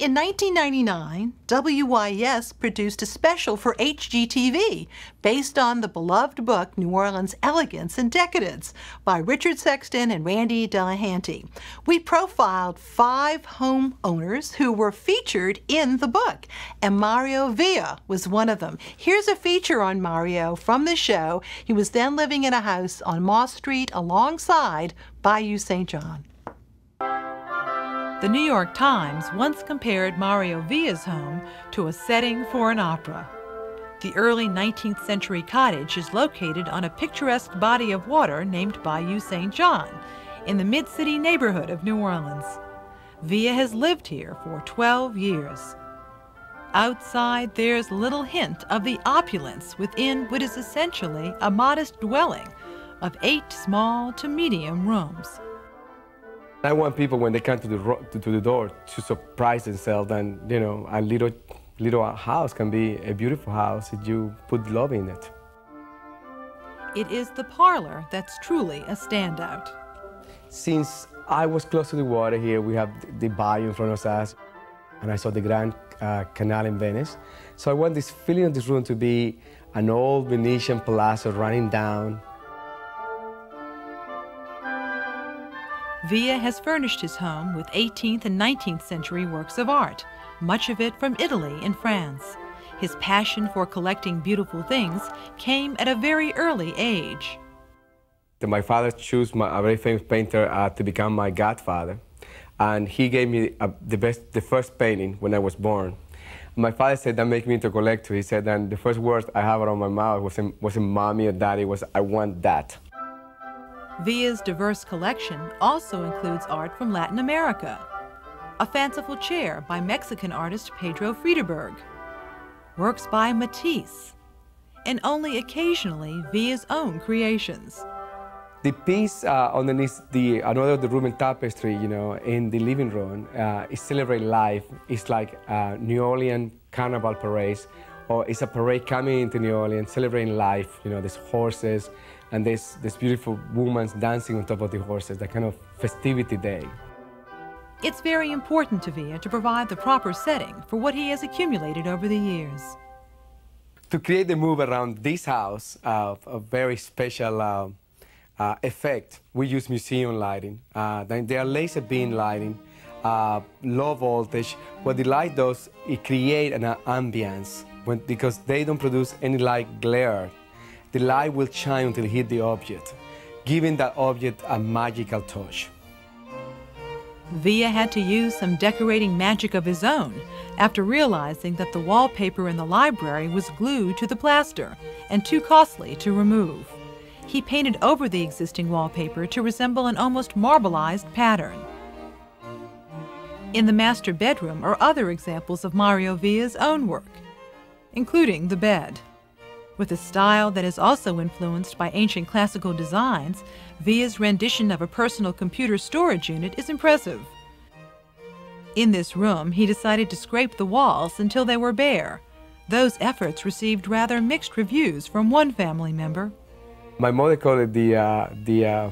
in 1999, WYES produced a special for HGTV based on the beloved book New Orleans Elegance and Decadence by Richard Sexton and Randy Delehanty. We profiled five homeowners who were featured in the book, and Mario Villa was one of them. Here's a feature on Mario from the show. He was then living in a house on Moss Street alongside Bayou St. John. The New York Times once compared Mario Villa's home to a setting for an opera. The early 19th century cottage is located on a picturesque body of water named Bayou St. John in the mid city neighborhood of New Orleans. Villa has lived here for 12 years. Outside, there's little hint of the opulence within what is essentially a modest dwelling of eight small to medium rooms. I want people when they come to the to, to the door to surprise themselves, and you know, a little little house can be a beautiful house if you put love in it. It is the parlor that's truly a standout. Since I was close to the water here, we have the bayou in front of us, and I saw the Grand uh, Canal in Venice. So I want this feeling of this room to be an old Venetian palazzo running down Villa has furnished his home with 18th and 19th century works of art, much of it from Italy and France. His passion for collecting beautiful things came at a very early age. My father chose my, a very famous painter uh, to become my godfather, and he gave me uh, the, best, the first painting when I was born. My father said that made me into a collector. He said, and the first words I have of my mouth wasn't, wasn't mommy or daddy, was I want that. Villa's diverse collection also includes art from Latin America, a fanciful chair by Mexican artist Pedro Friedeberg, works by Matisse, and only occasionally Villa's own creations. The piece uh, underneath the another of the Roman tapestry, you know, in the living room, uh, is celebrate life. It's like a New Orleans carnival parade, or it's a parade coming into New Orleans, celebrating life. You know, there's horses, and this, this beautiful woman dancing on top of the horses, that kind of festivity day. It's very important to Villa to provide the proper setting for what he has accumulated over the years. To create the move around this house, uh, a very special uh, uh, effect, we use museum lighting. Uh, they are laser beam lighting, uh, low voltage. What the light does, it creates an ambience when, because they don't produce any light glare the light will shine until it hit the object, giving that object a magical touch. Villa had to use some decorating magic of his own after realizing that the wallpaper in the library was glued to the plaster and too costly to remove. He painted over the existing wallpaper to resemble an almost marbleized pattern. In the master bedroom are other examples of Mario Villa's own work, including the bed. With a style that is also influenced by ancient classical designs, Villa's rendition of a personal computer storage unit is impressive. In this room, he decided to scrape the walls until they were bare. Those efforts received rather mixed reviews from one family member. My mother called it the, uh, the uh,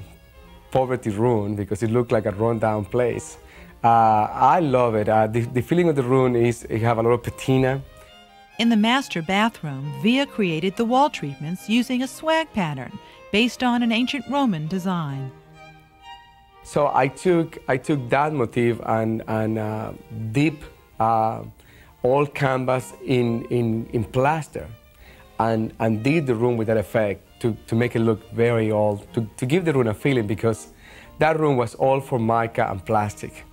poverty room because it looked like a rundown place. Uh, I love it. Uh, the, the feeling of the room is you have a lot of patina. In the master bathroom, Villa created the wall treatments using a swag pattern based on an ancient Roman design. So I took, I took that motif and, and uh, deep uh, old canvas in, in, in plaster and, and did the room with that effect to, to make it look very old, to, to give the room a feeling because that room was all Formica and plastic.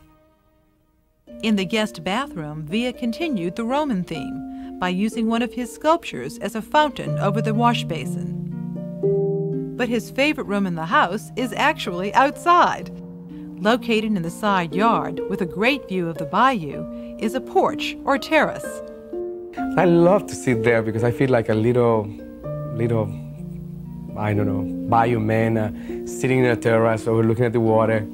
In the guest bathroom, Villa continued the Roman theme by using one of his sculptures as a fountain over the wash basin. But his favorite room in the house is actually outside. Located in the side yard with a great view of the bayou is a porch or terrace. I love to sit there because I feel like a little, little, I don't know, bayou man uh, sitting in a terrace overlooking at the water.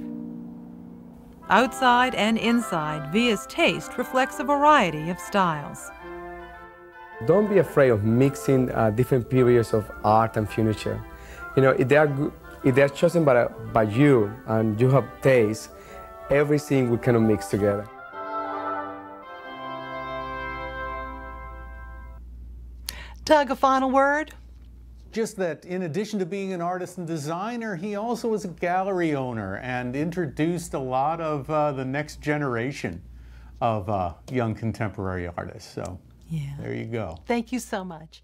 Outside and inside, Villa's taste reflects a variety of styles. Don't be afraid of mixing uh, different periods of art and furniture. You know, if they are, if they are chosen by, by you and you have taste, everything we kind of mix together. Doug, a final word? Just that in addition to being an artist and designer, he also was a gallery owner and introduced a lot of uh, the next generation of uh, young contemporary artists. So yeah. there you go. Thank you so much.